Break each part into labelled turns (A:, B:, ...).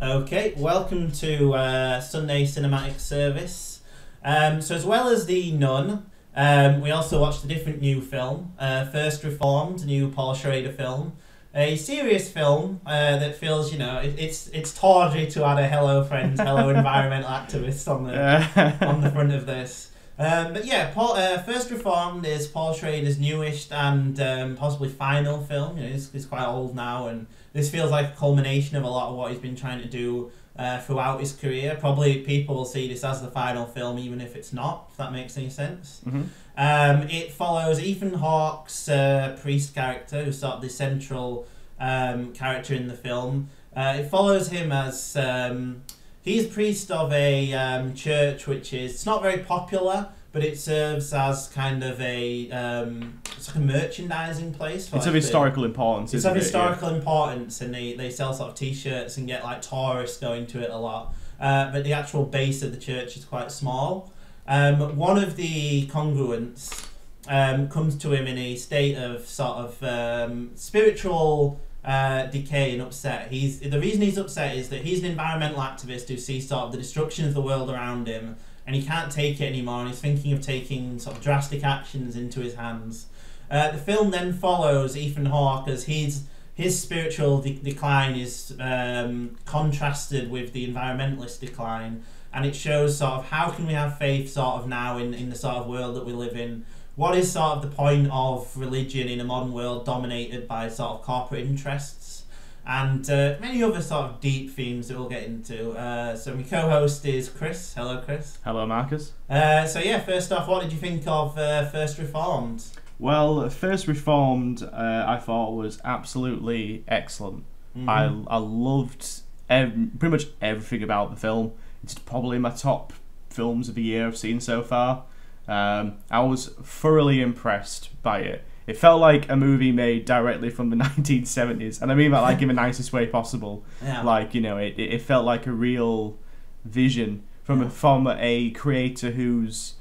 A: Okay, welcome to uh, Sunday Cinematic Service. Um, so, as well as The Nun, um, we also watched a different new film, uh, First Reformed, a new Paul Schrader film. A serious film uh, that feels, you know, it, it's it's tawdry to add a hello friends, hello environmental activists on the on the front of this. Um, but yeah, Paul, uh, First Reformed is Paul Schrader's newest and um, possibly final film. You know, he's, he's quite old now, and this feels like a culmination of a lot of what he's been trying to do uh, throughout his career. Probably people will see this as the final film, even if it's not, if that makes any sense.
B: Mm-hmm.
A: Um, it follows Ethan Hawke's uh, priest character, who's sort of the central um, character in the film. Uh, it follows him as um, he's priest of a um, church which is it's not very popular, but it serves as kind of a um, it's like a merchandising place. For
B: It's
A: like
B: of
A: the-
B: historical importance.
A: it's
B: isn't
A: of
B: it? Yeah.
A: historical importance, and they, they sell sort of t-shirts and get like tourists going to it a lot. Uh, but the actual base of the church is quite small. Um, one of the congruents um, comes to him in a state of sort of um, spiritual uh, decay and upset. He's the reason he's upset is that he's an environmental activist who sees sort of the destruction of the world around him, and he can't take it anymore. And he's thinking of taking sort of drastic actions into his hands. Uh, the film then follows Ethan Hawke as he's his spiritual de- decline is um, contrasted with the environmentalist decline, and it shows sort of how can we have faith sort of now in, in the sort of world that we live in. What is sort of the point of religion in a modern world dominated by sort of corporate interests? And uh, many other sort of deep themes that we'll get into. Uh, so my co-host is Chris. Hello, Chris.
B: Hello, Marcus.
A: Uh, so yeah, first off, what did you think of uh, First Reformed?
B: Well, First Reformed, uh, I thought was absolutely excellent.
A: Mhm.
B: I I loved ev- pretty much everything about the film. It's probably my top films of the year I've seen so far. Um, I was thoroughly impressed by it. It felt like a movie made directly from the 1970s, and I mean that like in the nicest way possible.
A: yeah.
B: Like you know, it, it felt like a real vision from
A: Yeah.
B: a from a creator who's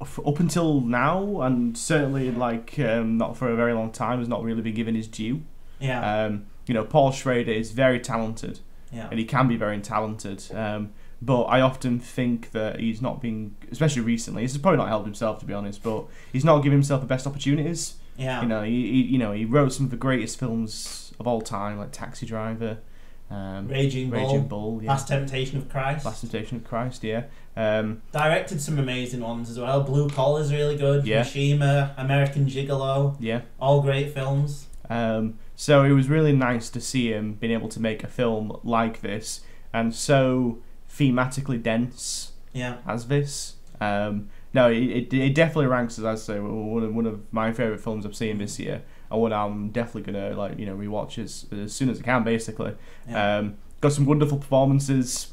B: up until now and certainly like um, not for a very long time has not really been given his due.
A: yeah.
B: Um, you know, Paul Schrader is very talented
A: yeah.
B: and he can be very talented. Um, but I often think that he's not being, especially recently. This has probably not helped himself to be honest, but he's not giving himself the best opportunities.
A: Yeah.
B: You know, he, he you know he wrote some of the greatest films of all time, like Taxi Driver, um,
A: Raging Bull.
B: Bull, yeah.
A: Last Temptation of Christ.
B: Last Temptation of Christ, yeah. Um,
A: Directed some amazing ones as well. Blue Collar's really good.
B: Yeah.
A: Mishima, American Gigolo,
B: yeah.
A: all great films.
B: Um, so it was really nice to see him being able to make a film like this and so thematically dense
A: Yeah.
B: as this. Um, no, it, it, it definitely ranks as I say one of, one of my favorite films I've seen this year, and one I'm definitely gonna like you know rewatch as as soon as I can. Basically,
A: Yeah.
B: um, got some wonderful performances.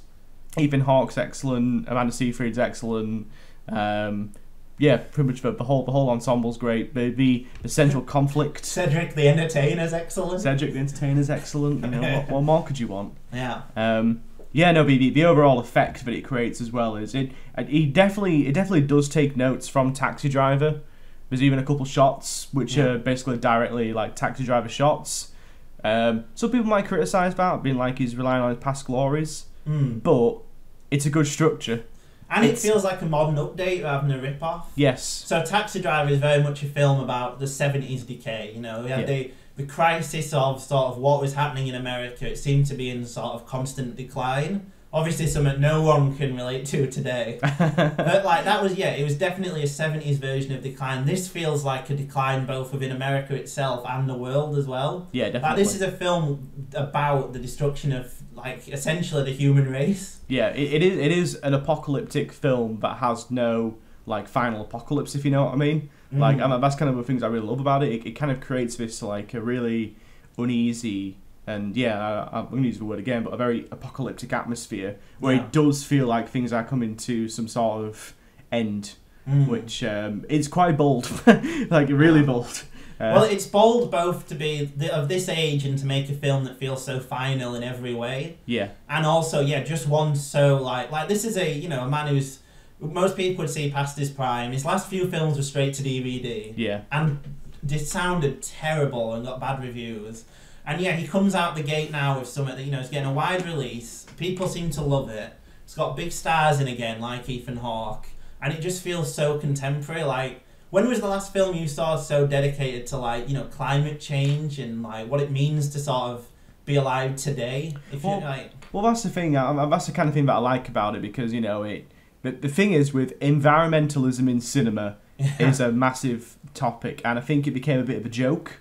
B: Ethan Hawke's excellent. Amanda Seyfried's excellent. Um, yeah, pretty much the, the whole the whole ensemble's great. The the, the central conflict.
A: Cedric the Entertainer's excellent.
B: Cedric the Entertainer's excellent. You know what, what more could you want?
A: yeah.
B: Um, yeah, no, the, the the overall effect that it creates as well is it. He definitely it definitely does take notes from Taxi Driver. There's even a couple shots which
A: Yeah.
B: are basically directly like Taxi Driver shots. Um, some people might criticize that, being like he's relying on his past glories,
A: Mm.
B: but it's a good structure.
A: And it feels like a modern update rather than a rip-off.
B: Yes,
A: So Taxi Driver is very much a film about the seventies decay. You know, we had
B: Yeah.
A: the the crisis of sort of what was happening in America. It seemed to be in sort of constant decline. Obviously, something no one can relate to today. but like that was yeah, it was definitely a seventies version of decline. This feels like a decline both within America itself and the world as well.
B: yeah,
A: Like
B: definitely.
A: this is a film about the destruction of like essentially the human race.
B: Yeah, it, it is. It is an apocalyptic film that has no like final apocalypse, if you know what I mean. Like,
A: Mm.
B: and that's kind of the things I really love about it. It, it kind of creates this like a really uneasy and yeah, I, I'm going to use the word again, but a very apocalyptic atmosphere where
A: Yeah.
B: it does feel like things are coming to some sort of end,
A: Mm.
B: which um, is quite bold, like really bold. Uh,
A: Well, it's bold both to be the, of this age and to make a film that feels so final in every way,
B: yeah,
A: and also yeah, just one so like like this is a you know a man who's most people would see past his prime. His last few films were straight to DVD,
B: yeah,
A: and it sounded terrible and got bad reviews. And yeah, he comes out the gate now with something that you know is getting a wide release. People seem to love it. It's got big stars in again, like Ethan Hawke, and it just feels so contemporary. Like, when was the last film you saw so dedicated to like you know climate change and like what it means to sort of be alive today? If
B: Well,
A: you like,
B: Well, that's the thing. I, I- that's the kind of thing that I like about it because you know it. The, the thing is with environmentalism in cinema is a massive topic, and I think it became a bit of a joke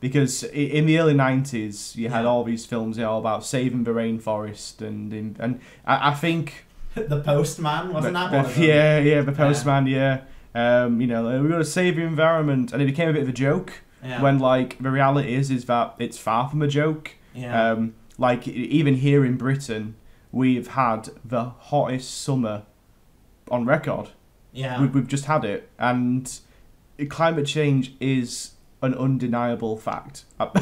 B: because in the early '90s you had
A: Yeah.
B: all these films know, about saving the rainforest, and in, and I, I think
A: the Postman wasn't that
B: the-
A: one? Of them?
B: yeah, yeah, the postman, yeah. Um, you know, we're gonna save the environment, and it became a bit of a joke.
A: Yeah.
B: When like the reality is, is that it's far from a joke.
A: yeah.
B: Um, like even here in Britain, we've had the hottest summer on record.
A: yeah.
B: We, we've just had it, and climate change is an undeniable fact.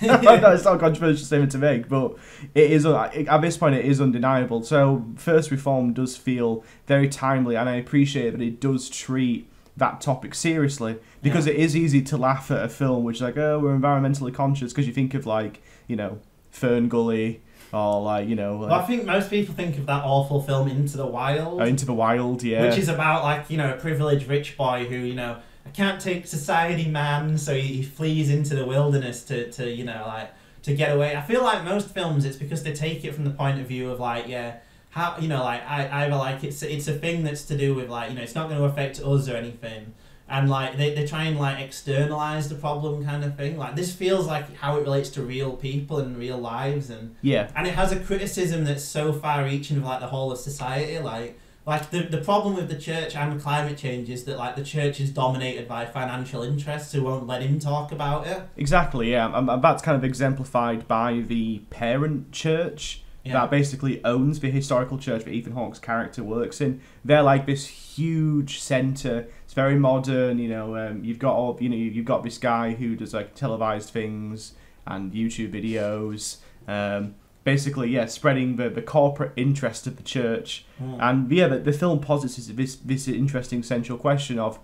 B: It's not a controversial statement to make, but it is at this point it is undeniable. So first reform does feel very timely, and I appreciate that it does treat that topic seriously because
A: Yeah.
B: it is easy to laugh at a film which is like oh we're environmentally conscious because you think of like you know FernGully or like you know
A: Well, I think most people think of that awful film Into the Wild,
B: uh, Into the Wild, yeah.
A: which is about like you know a privileged rich boy who you know I can't take society, man, so he, he flees into the wilderness to to you know like to get away. I feel like most films it's because they take it from the point of view of like yeah. How you know, like I either like it's it's a thing that's to do with like you know it's not going to affect us or anything, and like they, they try and like externalize the problem kind of thing. Like this feels like how it relates to real people and real lives, and
B: yeah,
A: and it has a criticism that's so far reaching of like the whole of society like like the, the problem with the church and climate change is that like the church is dominated by financial interests who won't let him talk about it
B: exactly, yeah. And, that's kind of exemplified by the parent church
A: yeah
B: that basically owns the historical church that Ethan Hawke's character works in. They're like this huge center. It's very modern. You know, um, you've got all you know. You've got this guy who does like televised things and YouTube videos. Um, basically, yeah, spreading the, the corporate interest of the church.
A: Mm.
B: And yeah, the, the film posits this this interesting central question of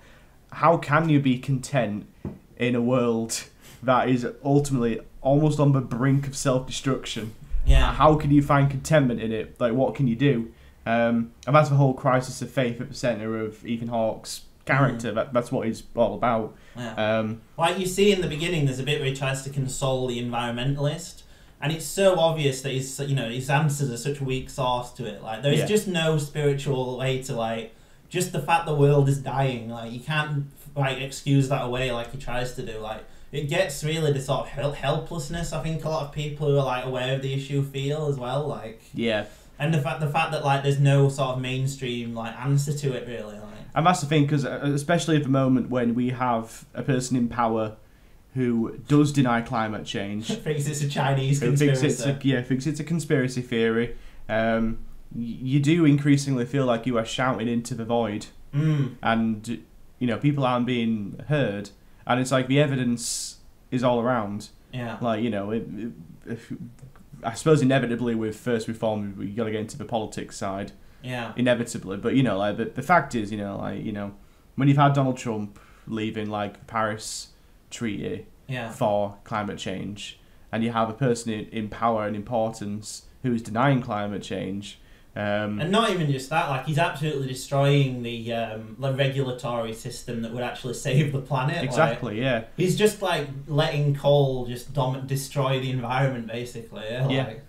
B: how can you be content in a world that is ultimately almost on the brink of self destruction?
A: yeah
B: How can you find contentment in it? Like, what can you do? Um, and that's the whole crisis of faith at the center of Ethan Hawke's character. That, that's what he's all about.
A: yeah
B: Um,
A: like you see in the beginning there's a bit where he tries to console the environmentalist and it's so obvious that his you know his answers are such weak sauce to it like there's
B: Yeah.
A: just no spiritual way to like just the fact the world is dying like you can't like excuse that away like he tries to do like it gets really the sort of hel- helplessness i think a lot of people who are like aware of the issue feel as well like
B: yeah,
A: and the fact the fact that like there's no sort of mainstream like answer to it really like
B: and that's the thing because especially at the moment when we have a person in power who does deny climate change,
A: thinks it's a chinese
B: thinks
A: conspiracy
B: it's a, yeah, thinks it's a conspiracy theory. Um, you do increasingly feel like you are shouting into the void.
A: mm,
B: and you know people aren't being heard. And it's like the evidence is all around.
A: Yeah.
B: Like you know it, it, if, i suppose inevitably with first reform you got to get into the politics side
A: yeah
B: inevitably but you know like the, the fact is you know like you know when you've had donald trump leaving like the paris treaty
A: yeah
B: for climate change and you have a person in, in power and importance who is denying climate change um,
A: And not even just that, like he's absolutely destroying the um, the regulatory system that would actually save the planet. like,
B: exactly yeah
A: he's just like letting coal just dom- destroy the environment, basically. Yeah.
B: Yeah.
A: Like,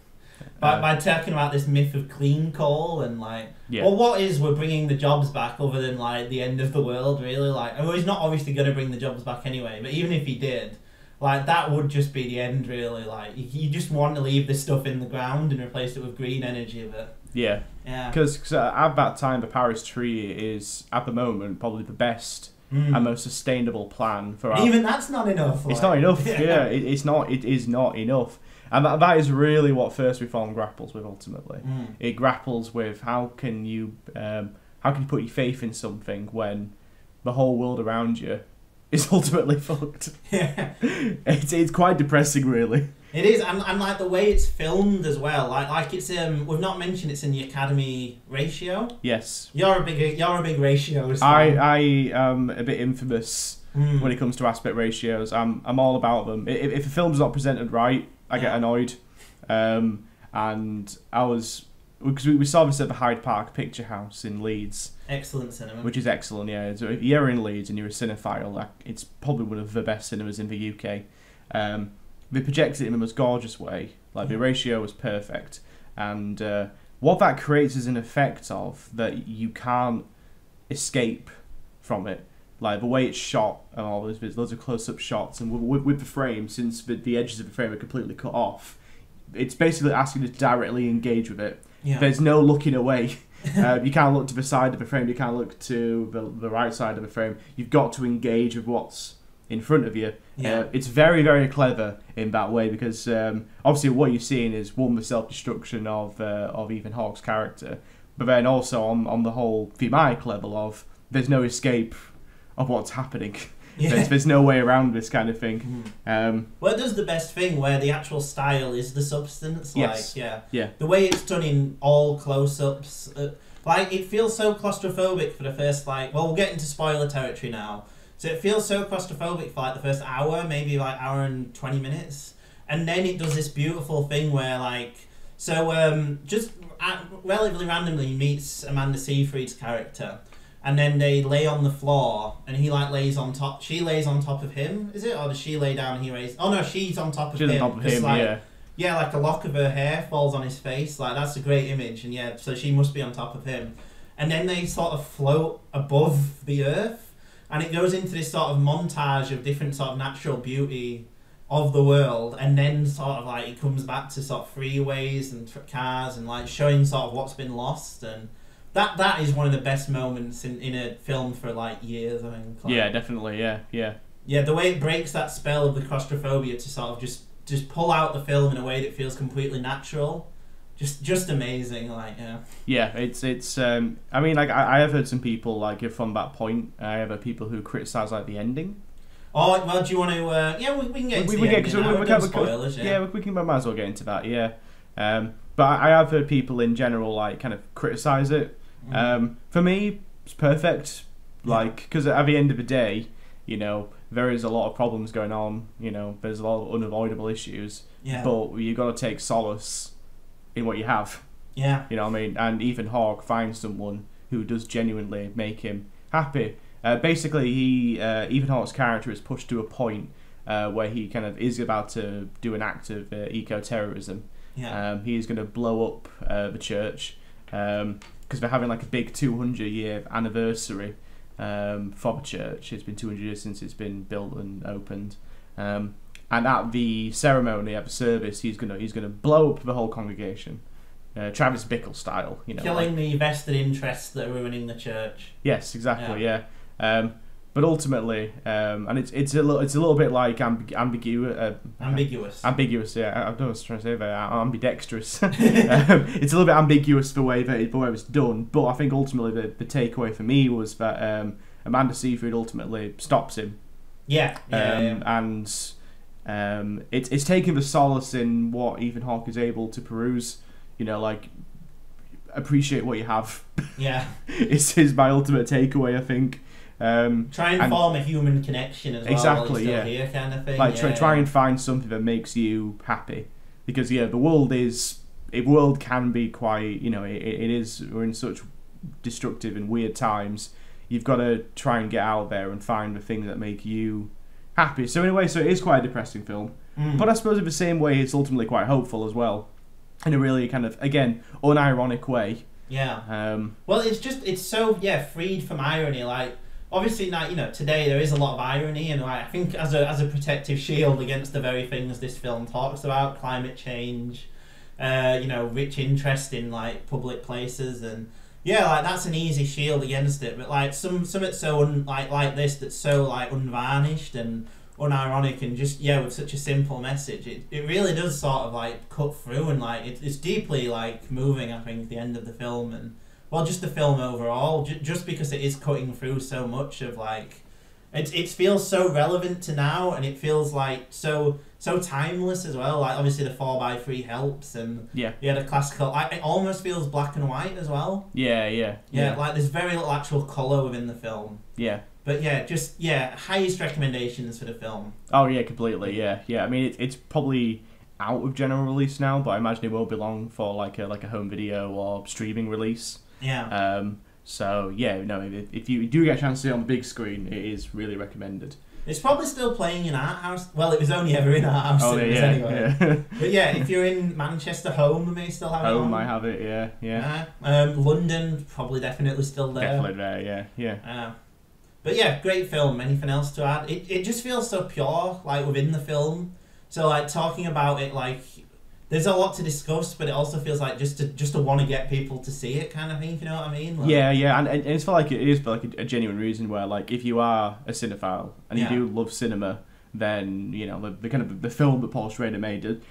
A: by,
B: Uh,
A: by talking about this myth of clean coal and like,
B: yeah
A: well, what is we're bringing the jobs back other than like the end of the world, really? Like, well, he's not obviously going to bring the jobs back anyway, but even if he did. Like that would just be the end, really. Like you, you just want to leave this stuff in the ground and replace it with green energy. But
B: yeah
A: yeah,
B: Because at that time, the Paris Treaty is, at the moment, probably the best
A: Mm.
B: and most sustainable plan for our.
A: Even that's not enough.
B: it's not enough. Yeah, it, it's not. It is not enough, and that, that is really what First Reform grapples with ultimately.
A: Mm.
B: It grapples with how can you, um, how can you put your faith in something when the whole world around you is ultimately fucked.
A: Yeah.
B: It's it's quite depressing, really.
A: It is, and, and like the way it's filmed as well. Like like it's um we've not mentioned it's in the Academy ratio.
B: Yes.
A: You're a big you're a big ratios.
B: I. I am a bit infamous
A: Hmm.
B: when it comes to aspect ratios. I'm I'm all about them. If, if a film's not presented right, I get annoyed. Um, and I was because we, we saw this at the Hyde Park Picture House in Leeds,
A: excellent cinema.
B: which is excellent. Yeah, so if you're in Leeds and you're a cinephile, like, it's probably one of the best cinemas in the UK. Um, they projected it in the most gorgeous way. Like the ratio was perfect, and uh, what that creates is an effect of that you can't escape from it. Like the way it's shot and all those there's loads of close-up shots, and with, with, with the frame, since the, the edges of the frame are completely cut off, it's basically asking you to directly engage with it.
A: yeah.
B: There's no looking away. uh, you can't look to the side of the frame. You can't look to the, the right side of the frame. You've got to engage with what's in front of you.
A: yeah.
B: Uh, it's very, very clever in that way because um, obviously what you're seeing is one the self-destruction of uh, of Ethan Hawke's character, but then also on on the whole thematic level of there's no escape of what's happening.
A: yeah.
B: There's, there's no way around this kind of thing.
A: Hmm.
B: Um,
A: Well, it does the best thing where the actual style is the substance.
B: Yes.
A: Like, yeah.
B: Yeah.
A: The way it's done in all close-ups, uh, like it feels so claustrophobic for the first like. Well, we'll get into spoiler territory now. So it feels so claustrophobic for like the first hour, maybe like hour and twenty minutes, and then it does this beautiful thing where like. So um, just at, relatively randomly he meets Amanda Seyfried's character, and then they lay on the floor, and he like lays on top. She lays on top of him, is it, or does she lay down and he lays? Oh no, she's on top of
B: she's on top of him,
A: like,
B: yeah.
A: yeah, like a lock of her hair falls on his face. Like that's a great image, and yeah, so she must be on top of him. And then they sort of float above the earth, and it goes into this sort of montage of different sort of natural beauty of the world, and then sort of like it comes back to sort of freeways and tr- cars and like showing sort of what's been lost, and that that is one of the best moments in, in a film for like years. I think. Like,
B: Yeah, definitely, yeah, yeah.
A: yeah, the way it breaks that spell of the claustrophobia to sort of just just pull out the film in a way that feels completely natural, just just amazing. Like yeah,
B: Yeah, it's it's. Um, I mean, like I, I have heard some people like from that point, I have heard people who criticize like the ending.
A: Oh well, do you want to? Uh, yeah, we, we can get into
B: we,
A: the
B: we get we, we, we can-
A: spoilers.
B: yeah,
A: Yeah,
B: we, we can might as well get into that. Yeah, um, but I, I have heard people in general like kind of criticize it.
A: Mm.
B: Um, for me, it's perfect. Like because at the end of the day, you know, there is a lot of problems going on. You know, there's a lot of unavoidable issues,
A: yeah,
B: but you got to take solace in what you have.
A: yeah,
B: You know what I mean? And Ethan Hawke finds someone who does genuinely make him happy. Uh, basically, he uh, Ethan Hawke's character is pushed to a point uh, where he kind of is about to do an act of uh, eco-terrorism.
A: yeah,
B: Um, he is going to blow up uh, the church because they're having like a big 200 year anniversary um, for the church. It's been 200 years since it's been built and opened. Um, and at the ceremony, at the service, he's gonna he's gonna blow up the whole congregation, uh, Travis Bickle style. You know,
A: killing the vested interests that are ruining the church.
B: Yes, exactly. Yeah. Um, but ultimately, um, and it's it's a little it's a little bit like ambi- ambiguous. Uh,
A: Ambiguous.
B: ambiguous. Yeah, I, I don't know what I was trying to say there. Ambidextrous. um, it's a little bit ambiguous the way that it, the way it was done. But I think ultimately the, the takeaway for me was that um, Amanda Seyfried ultimately stops him,
A: yeah, yeah,
B: um,
A: yeah.
B: and um, it's it's taking the solace in what Ethan Hawke is able to peruse. You know, like appreciate what you have.
A: yeah.
B: is is my ultimate takeaway. I think. Um,
A: Try and,
B: and-
A: form a human connection as well.
B: Exactly, yeah.
A: Here, kind of thing.
B: like
A: yeah,
B: try, try and find something that makes you happy because yeah the world is the world can be quite you know it, it is we're in such destructive and weird times you've got to try and get out there and find the things that make you happy so in a way so it is quite a depressing film
A: Mm.
B: but i suppose in the same way it's ultimately quite hopeful as well in a really kind of again unironic way
A: yeah.
B: um
A: Well, it's just it's so yeah freed from irony. Like obviously now you know today there is a lot of irony, and like, I think as a as a protective shield against the very things this film talks about, climate change, uh, you know, rich interest in like public places, and yeah, like that's an easy shield against it. But like some some it's so un, like like this that's so like unvarnished and unironic and just yeah with such a simple message it, it really does sort of like cut through and like it, it's deeply like moving i think the end of the film and well, just the film overall, ju- just because it is cutting through so much of like, It it feels so relevant to now, and it feels like so so timeless as well. Like obviously the four x three helps, and
B: Yeah.
A: yeah, the classical. Like, it almost feels black and white as well.
B: Yeah, yeah,
A: Yeah,
B: yeah,
A: like there's very little actual color within the film.
B: yeah.
A: But yeah, just yeah, highest recommendations for the film.
B: Oh yeah, completely. Yeah, yeah. I mean, it, it's probably out of general release now, but I imagine it will be long for like a like a home video or streaming release.
A: Yeah.
B: Um, so yeah, no, if, if you do get a chance to see it on the big screen, it is really recommended.
A: It's probably still playing in art house. Well, it was only ever in art house
B: Oh yeah,
A: anyway.
B: yeah.
A: But yeah, if you're in Manchester, home may still have it
B: Home might have it. Yeah, yeah.
A: Yeah. Um, London probably definitely still there.
B: Definitely there. Yeah, yeah.
A: Uh, but yeah, great film. Anything else to add? It, it just feels so pure, like within the film. So like talking about it, like there's a lot to discuss, but it also feels like just to just to want to get people to see it, kind of thing. If you know what I mean? Like,
B: Yeah, yeah, and, and it's for like it is for like a, a genuine reason where like if you are a cinephile and
A: Yeah.
B: you do love cinema, then you know the, the kind of the film that Paul Schrader made.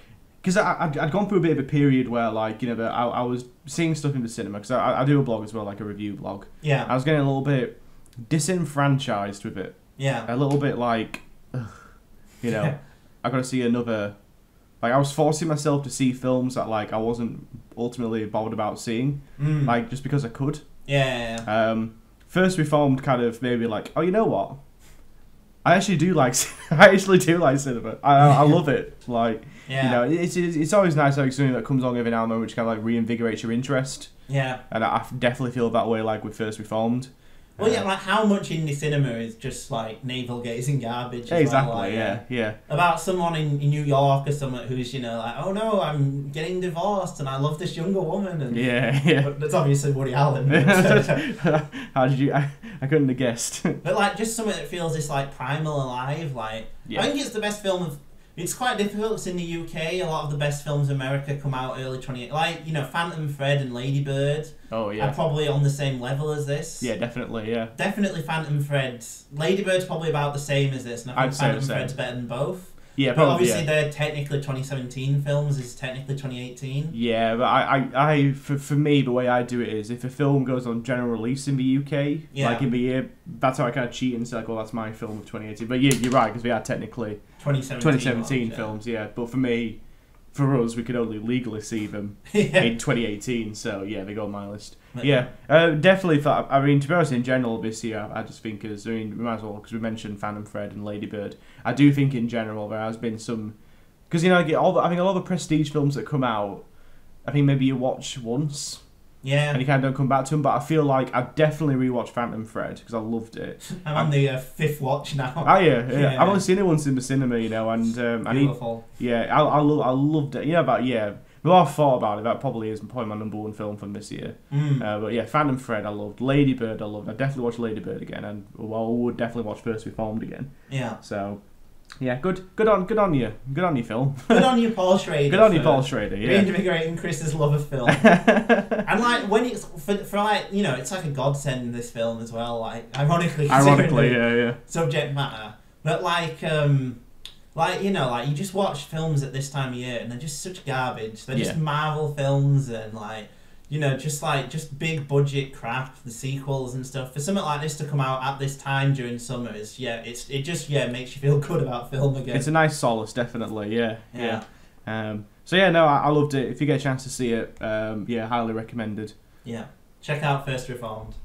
B: Because I'd, I'd gone through a bit of a period where like you know I, I was seeing stuff in the cinema because I, I do a blog as well like a review blog.
A: Yeah.
B: I was getting a little bit disenfranchised with it,
A: Yeah.
B: a little bit like, ugh, you know, I got to see another. Like I was forcing myself to see films that like I wasn't ultimately bothered about seeing,
A: Mm.
B: like just because I could.
A: yeah.
B: Um, First we Reformed kind of maybe like, oh, you know what? I actually do like, I actually do like cinema. I, I, love it. Like,
A: Yeah.
B: you know, it's, it's it's always nice like something that comes along every now and then, which kind of like reinvigorates your interest.
A: yeah.
B: And I, I definitely feel that way like with First we Reformed.
A: Well, yeah, like how much indie cinema is just like navel gazing garbage. as well,
B: exactly.
A: like,
B: yeah, yeah,
A: About someone in, in New York or someone who's, you know, like, oh no, I'm getting divorced and I love this younger woman. And
B: yeah, yeah.
A: But that's obviously Woody Allen.
B: How did you? I, I couldn't have guessed.
A: but, like just something that feels this like primal alive. Like
B: Yeah.
A: I think it's the best film of. It's quite difficult. It's in the UK. A lot of the best films in America come out early twenty. Like you know, Phantom Thread and Lady Bird
B: oh
A: are probably on the same level as this.
B: yeah, definitely, yeah.
A: Definitely Phantom Thread. Lady Bird's probably about the same as this, and I
B: I'd
A: think
B: the
A: Phantom. Thread's better than both.
B: Yeah,
A: but
B: probably.
A: obviously
B: yeah.
A: they're technically 2017 films. Is technically 2018.
B: Yeah, but I, I, I for, for me, the way I do it is if a film goes on general release in the UK,
A: Yeah.
B: like in the year, that's how I kind of cheat and say, like, well, that's my film of 2018. But yeah, you're right, because we are technically
A: 2017.
B: 2017
A: ones,
B: films, yeah. But for me, for us, we could only legally see them
A: Yeah.
B: in 2018, so yeah, they go on my list.
A: But-
B: Yeah, uh, definitely. For, I mean, to be honest, in general, this year, I just think as I mean, we might as well because we mentioned Phantom Thread and Lady Bird. I do think in general there has been some because you know, I get all the, I think a lot of the prestige films that come out. I think maybe you watch once
A: Yeah.
B: and you kind of don't come back to them. But I feel like I definitely rewatched Phantom Thread because I loved it.
A: I'm on the uh, fifth watch now.
B: Oh yeah, yeah,
A: Yeah.
B: I've only seen it once in the cinema, you know, and um, I need yeah, I, I, lo- I loved it. Yeah, about yeah. The more I've thought about it, that probably is probably my number one film from this year.
A: Mm.
B: Uh, but yeah, Phantom Thread I loved. Lady Bird I loved. I definitely watched Lady Bird again, and well, I would definitely watch First Reformed again.
A: yeah.
B: So yeah, good, good on, good on you, good on you, Phil.
A: Good on you, Paul Schrader.
B: good on you, Paul Schrader. Yeah.
A: Reinvigorating Chris's love of film. when it's for, for like you know it's like a godsend in this film as well. Like ironically,
B: Ironically, yeah, yeah.
A: subject matter, but like um. Like you know, like you just watch films at this time of year, and they're just such garbage. They're just
B: Yeah.
A: Marvel films, and like you know, just like just big budget crap, the sequels and stuff. For something like this to come out at this time during summer is yeah, it's it just yeah makes you feel good about film again.
B: It's a nice solace, definitely. Yeah,
A: yeah,
B: yeah. Um, so yeah, no, I, I loved it. If you get a chance to see it, um, yeah, highly recommended.
A: Yeah. Check out First Reformed.